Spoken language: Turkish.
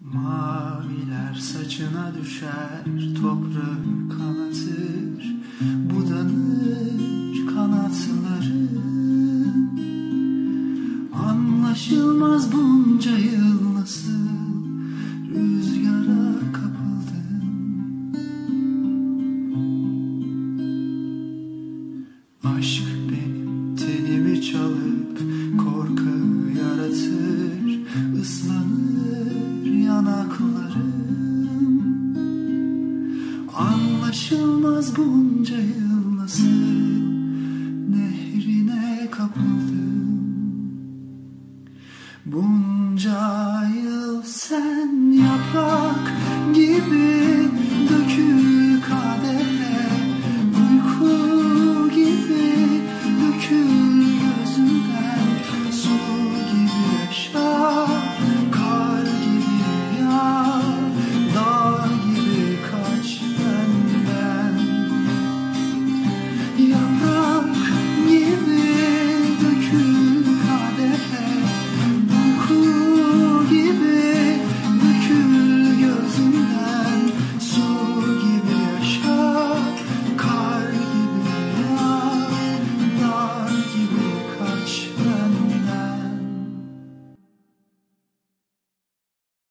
Maviler saçına düşer, toprağı kanatır, budanır kanatların. Anlaşılmaz bunca yıl nasıl rüzgara kapıldın. Aşk benim tenimi çalıp yanaklarım. Anlaşılmaz bunca yıl nasıl nehrine kapıldım. Bunca yıl